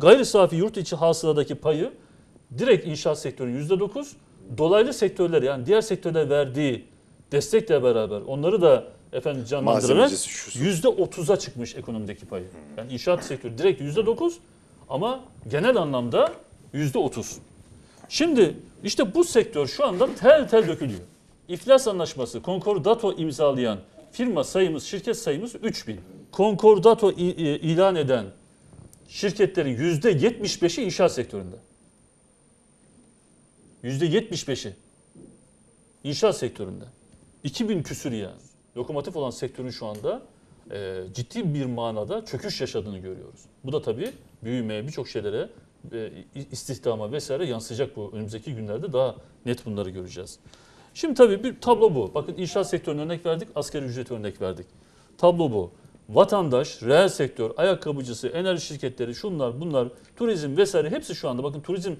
Gayri safi yurt içi hasıladaki payı direkt inşaat sektörünün %9, dolaylı sektörler yani diğer sektörler verdiği destekle beraber onları da efendim canlandırarak şusu. %30'a çıkmış ekonomideki payı. Yani inşaat sektörü direkt %9 ama genel anlamda %30. Şimdi işte bu sektör şu anda tel tel dökülüyor. İflas anlaşması Concordato imzalayan firma sayımız, şirket sayımız 3000. Concordato i- i- ilan eden şirketlerin %75'i inşaat sektöründe. %75'i inşaat sektöründe. 2000 küsür yani. Lokomotif olan sektörün şu anda e, ciddi bir manada çöküş yaşadığını görüyoruz. Bu da tabii büyümeye, birçok şeylere, e, istihdama vesaire yansıyacak bu önümüzdeki günlerde daha net bunları göreceğiz. Şimdi tabii bir tablo bu. Bakın inşaat sektörüne örnek verdik, asgari ücret örnek verdik. Tablo bu. Vatandaş, reel sektör, ayakkabıcısı, enerji şirketleri, şunlar, bunlar, turizm vesaire hepsi şu anda bakın turizm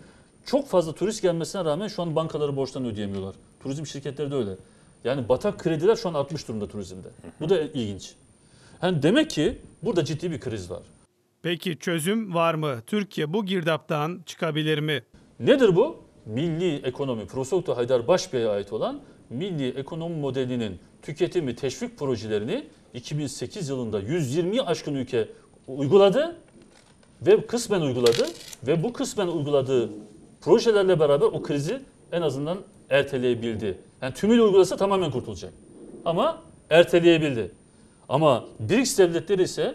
çok fazla turist gelmesine rağmen şu an bankaları borçtan ödeyemiyorlar. Turizm şirketleri de öyle. Yani batak krediler şu an artmış durumda turizmde. Bu da ilginç. Yani demek ki burada ciddi bir kriz var. Peki çözüm var mı? Türkiye bu girdaptan çıkabilir mi? Nedir bu? Milli ekonomi, Profesör Haydar Başbey'e ait olan milli ekonomi modelinin tüketimi teşvik projelerini 2008 yılında 120'yi aşkın ülke uyguladı ve kısmen uyguladı ve bu kısmen uyguladığı projelerle beraber o krizi en azından erteleyebildi. Yani tümüyle uygulasa tamamen kurtulacak. Ama erteleyebildi. Ama BRICS devletleri ise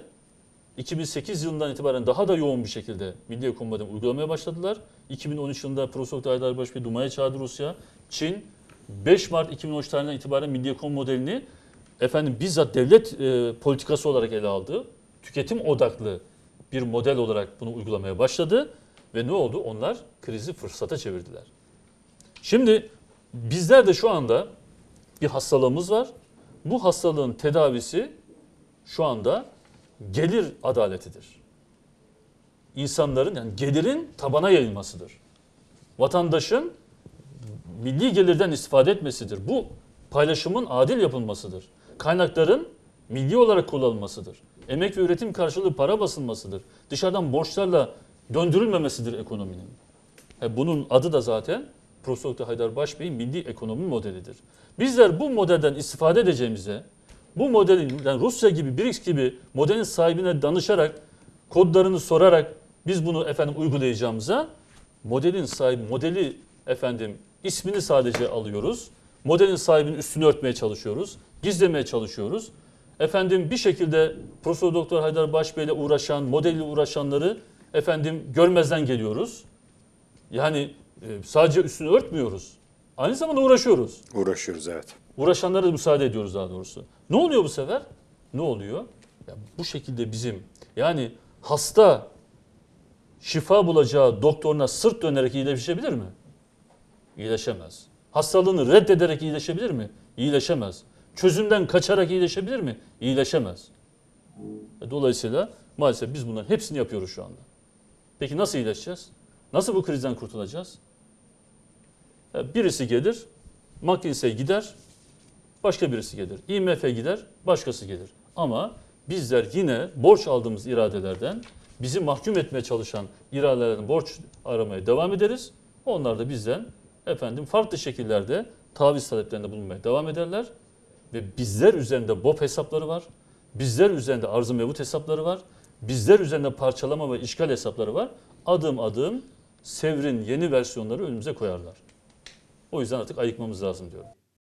2008 yılından itibaren daha da yoğun bir şekilde milli ekonomi modelini uygulamaya başladılar. 2013 yılında Profesör Doktor Haydar Başbey Duma'ya çağırdı Rusya. Çin 5 Mart 2013 tarihinden itibaren milli ekonomi modelini efendim bizzat devlet e, politikası olarak ele aldı. Tüketim odaklı bir model olarak bunu uygulamaya başladı ve ne oldu? Onlar krizi fırsata çevirdiler. Şimdi bizler de şu anda bir hastalığımız var. Bu hastalığın tedavisi şu anda gelir adaletidir. İnsanların yani gelirin tabana yayılmasıdır. Vatandaşın milli gelirden istifade etmesidir. Bu paylaşımın adil yapılmasıdır. Kaynakların milli olarak kullanılmasıdır. Emek ve üretim karşılığı para basılmasıdır. Dışarıdan borçlarla döndürülmemesidir ekonominin. E bunun adı da zaten Profesör Doktor Haydar Başbey'in milli ekonomi modelidir. Bizler bu modelden istifade edeceğimize, bu modelin yani Rusya gibi, BRICS gibi modelin sahibine danışarak, kodlarını sorarak biz bunu efendim uygulayacağımıza modelin sahibi, modeli efendim ismini sadece alıyoruz. Modelin sahibinin üstünü örtmeye çalışıyoruz, gizlemeye çalışıyoruz. Efendim bir şekilde Profesör Doktor Haydar Başbey ile uğraşan, modelle uğraşanları efendim görmezden geliyoruz. Yani e, sadece üstünü örtmüyoruz. Aynı zamanda uğraşıyoruz. Uğraşıyoruz evet. Uğraşanlara da müsaade ediyoruz daha doğrusu. Ne oluyor bu sefer? Ne oluyor? Ya bu şekilde bizim yani hasta şifa bulacağı doktoruna sırt dönerek iyileşebilir mi? İyileşemez. Hastalığını reddederek iyileşebilir mi? İyileşemez. Çözümden kaçarak iyileşebilir mi? İyileşemez. E, Dolayısıyla maalesef biz bunların hepsini yapıyoruz şu anda. Peki nasıl iyileşeceğiz? Nasıl bu krizden kurtulacağız? Ya Birisi gelir, McKinsey gider, başka birisi gelir. IMF gider, başkası gelir. Ama bizler yine borç aldığımız iradelerden, bizi mahkum etmeye çalışan iradelerden borç aramaya devam ederiz. Onlar da bizden efendim farklı şekillerde taviz taleplerinde bulunmaya devam ederler. Ve bizler üzerinde BOP hesapları var. Bizler üzerinde arz-ı mevut hesapları var. Bizler üzerinde parçalama ve işgal hesapları var. Adım adım Sevr'in yeni versiyonları önümüze koyarlar. O yüzden artık ayıkmamız lazım diyorum.